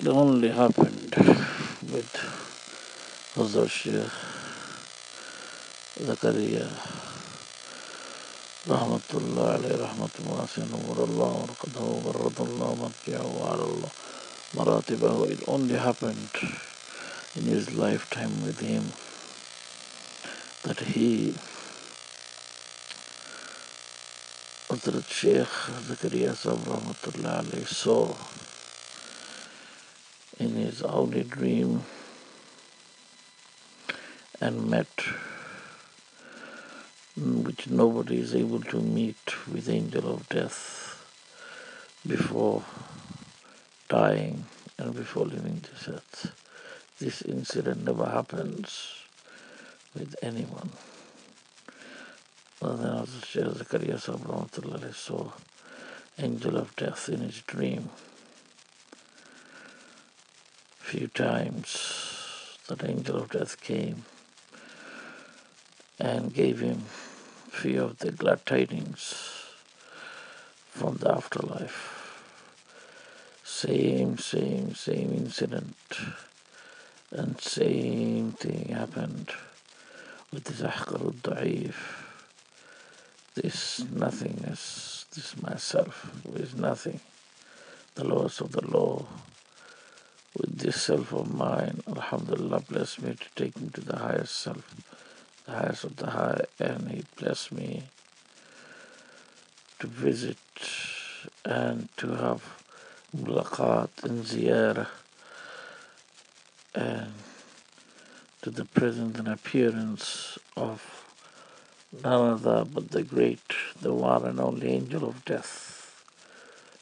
It only happened with Hazrat Zakaria Rahmatullah alayhi rahmatullah Nurullah Warqadahu Baradullah Marji'ahu Warallah Maratibahu. It only happened in his lifetime with him that he Hazrat Sheikh Zakaria Sahib Rahmatullah saw in his Audi dream and met mm, which nobody is able to meet with angel of death before dying and before leaving this earth. This incident never happens with anyone. Other than Hazrat Zakaria Sahib saw angel of death in his dream few times that angel of death came and gave him few of the glad tidings from the afterlife. Same, same, same incident and same thing happened with this Ahqar Da'if. This nothingness, this myself, is nothing, the lowest of the low with this self of mine, Alhamdulillah bless me to take me to the highest self, the highest of the high, and He bless me to visit and to have mulaqat and ziyarah and to the presence and appearance of none other but the great, the one and only angel of death,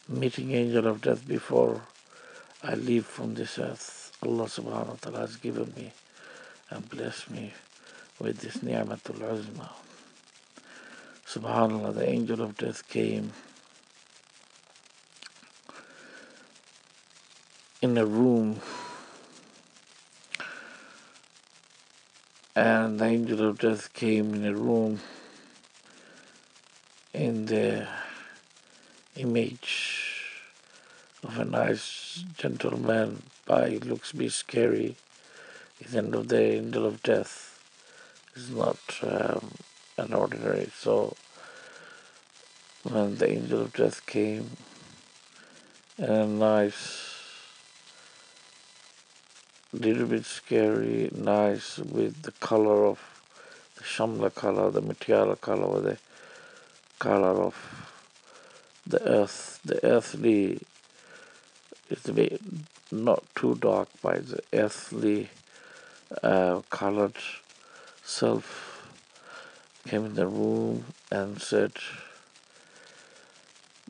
meeting angel of death before I leave from this earth. Allah subhanahu wa ta'ala has given me and blessed me with this ni'matul uzma. Subhanallah, the angel of death came in a room and the angel of death came in a room in the image of a nice gentleman but by looks be scary. The end of the angel of death is not um, an ordinary. So when the angel of death came, and a nice, little bit scary, nice with the color of the shamla color, the material color, the color of the earth, the earthly it's to be not too dark by the earthly uh, colored self came in the room and said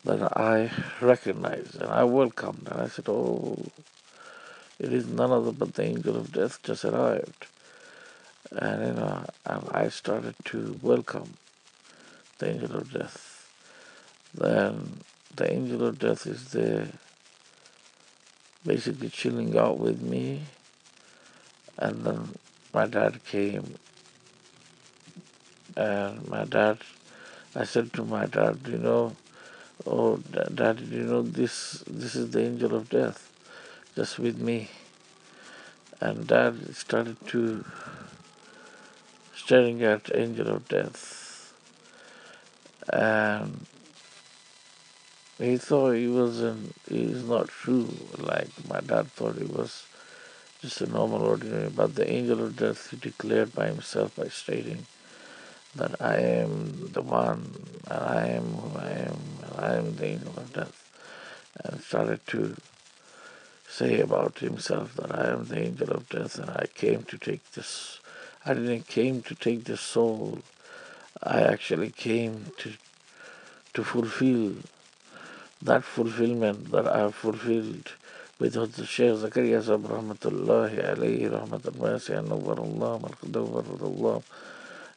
that I recognize and I welcomed. And I said, Oh, it is none other but the angel of death just arrived. And you know, and I started to welcome the angel of death. Then the angel of death is there basically chilling out with me. And then my dad came, and my dad, I said to my dad, you know, oh, dad, you know, this this is the angel of death, just with me. And dad started to staring at angel of death, and he thought he wasn't, he's not true. Like my dad thought he was just a normal, ordinary. But the angel of death, he declared by himself by stating that I am the one, and I am who I am, and I am the angel of death. And started to say about himself that I am the angel of death, and I came to take this. I didn't came to take the soul. I actually came to to fulfill that fulfillment that I have fulfilled with Hazrat Shaykh Zakaria Sahib Rahmatullahi alayhi Rahmatullahi and Allah Marqadahu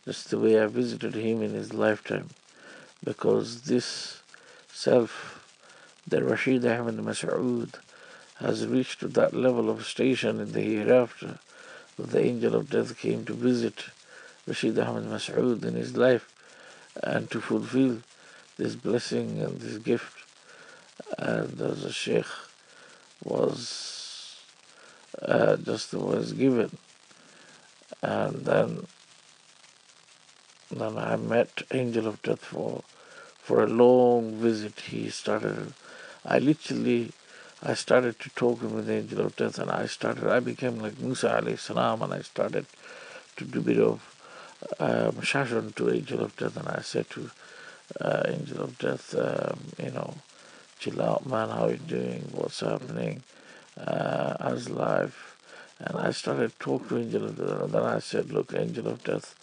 just the way I visited him in his lifetime. Because this self the Rashid Ahmed Mas'ud has reached to that level of station in the hereafter that the angel of death came to visit Rashid Ahmed Mas'ud in his life and to fulfill this blessing and this gift and the Sheikh was uh, just was given. And then, then I met Angel of Death for, for a long visit. He started, I literally, I started to talk with Angel of Death and I started, I became like Musa alayhi salam and I started to do a bit of um, to Angel of Death and I said to uh, Angel of Death, um, you know, chill out man, how you doing, what's happening, uh, how's life, and I started talking to Angel of Death. And then I said, Look, Angel of Death,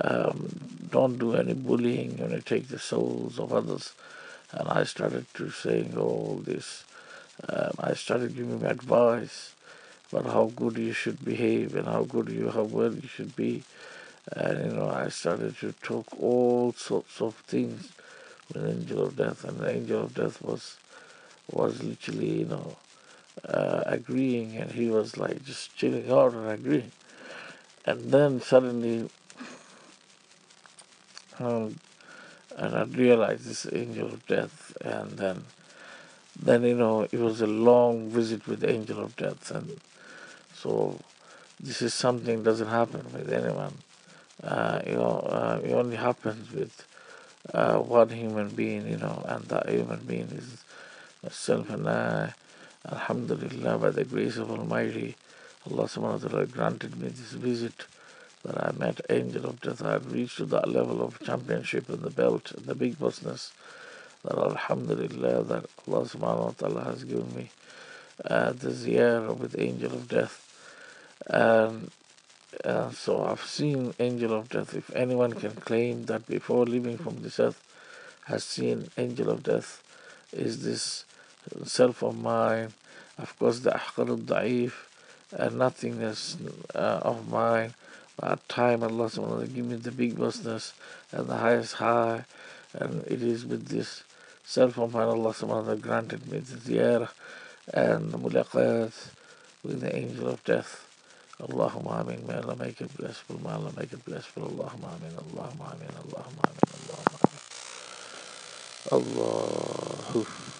um, don't do any bullying you take the souls of others. And I started to saying all this. Um, I started giving advice about how good you should behave and how good you, how well you should be. And you know, I started to talk all sorts of things with Angel of Death, and the Angel of Death was was literally, you know, uh, agreeing, and he was like just chilling out and agreeing. And then suddenly, um, and I realized this angel of death, and then, then you know, it was a long visit with the angel of death, and so this is something doesn't happen with anyone. Uh, you know, uh, it only happens with uh, one human being, you know, and that human being is myself and I. Alhamdulillah, by the grace of Almighty, Allah subhanahu wa ta'ala granted me this visit that I met Angel of Death. I reached to that level of championship in the belt, the big business, that Alhamdulillah, that Allah subhanahu wa ta'ala has given me uh, the ziyarah with Angel of Death. And uh, so I've seen Angel of Death. If anyone can claim that before leaving from this earth has seen Angel of Death, is this self of mine, of course the ahqar al-da'if, and nothingness uh, of mine. At time Allah subhanahu wa ta'ala give me the big business and the highest high, and it is with this self of mine Allah subhanahu wa ta'ala granted me the ziyarah and the mulaqat with the angel of death. Allahumma ameen. May Allah make it blissful. May Allah make it blissful. Allahumma ameen. Allahumma ameen. Allahumma ameen. Allahumma ameen. Allah.